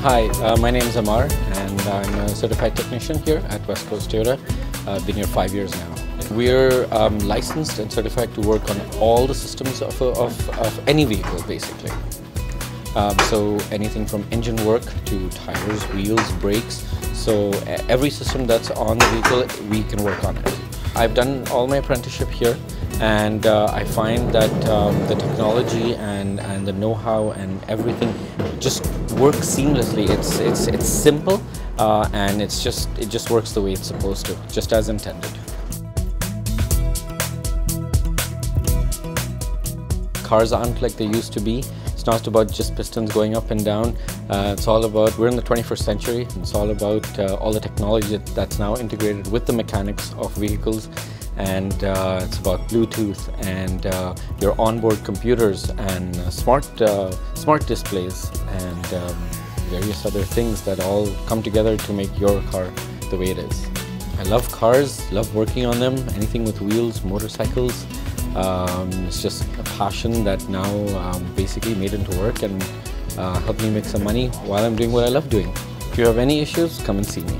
Hi, uh, my name is Ammar and I'm a certified technician here at West Coast Toyota. I've been here five years now. We're um, licensed and certified to work on all the systems of, of, of any vehicle basically. Um, so anything from engine work to tires, wheels, brakes. So every system that's on the vehicle, we can work on it. I've done all my apprenticeship here and uh, I find that um, the technology and, and the know-how and everything just works seamlessly. It's, it's, it's simple uh, and it's just, it just works the way it's supposed to, just as intended. Cars aren't like they used to be. It's not about just pistons going up and down. Uh, it's all about, we're in the 21st century. It's all about uh, all the technology that's now integrated with the mechanics of vehicles and uh, it's about Bluetooth and uh, your onboard computers and uh, smart uh, smart displays and um, various other things that all come together to make your car the way it is. I love cars, love working on them, anything with wheels, motorcycles. Um, it's just a passion that now um, basically made into work and uh, helped me make some money while I'm doing what I love doing. If you have any issues, come and see me.